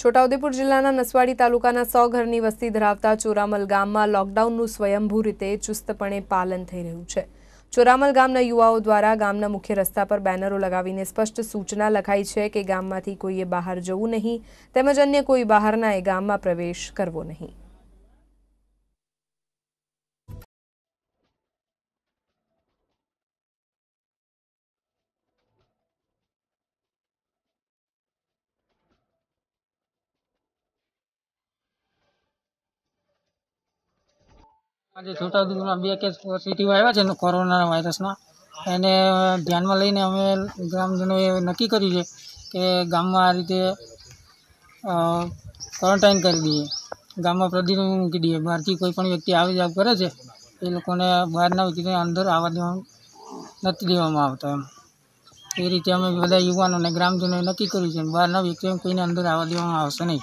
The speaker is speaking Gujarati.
છોટાઉદેપુર જિલ્લાના નસવાડી તાલુકાના સો ઘરની વસ્તી ધરાવતા ચોરામલ ગામમાં લોકડાઉનનું સ્વયંભૂ રીતે ચુસ્તપણે પાલન થઈ રહ્યું છે. ચોરામલ ગામના યુવાઓ દ્વારા ગામના મુખ્ય રસ્તા પર બેનરો લગાવીને સ્પષ્ટ સૂચના લખાઈ છે કે ગામમાંથી કોઈએ બહાર જવું નહીં, તેમજ અન્ય કોઈ બહારનાએ ગામમાં પ્રવેશ કરવો નહીં. આજે છોટાઉદેપુરમાં બે કેસ પોઝિટિવ આવ્યા છે કોરોના વાયરસના એને ધ્યાનમાં લઈને અમે ગ્રામજનોએ નક્કી કર્યું છે કે ગામમાં આ રીતે ક્વોરન્ટાઇન કરી દઈએ. ગામમાં પ્રતિબંધ મૂકી દઈએ. બહારથી કોઈ પણ વ્યક્તિ આવી જાવ કરે છે, એ લોકોને બહારના વ્યક્તિને અંદર આવવા દેવાનું નથી દેવામાં આવતો એમ. એ રીતે અમે બધા યુવાનોને, ગ્રામજનોએ નક્કી કર્યું છે બહારના વ્યક્તિઓને કોઈને અંદર આવવા દેવામાં આવશે નહીં.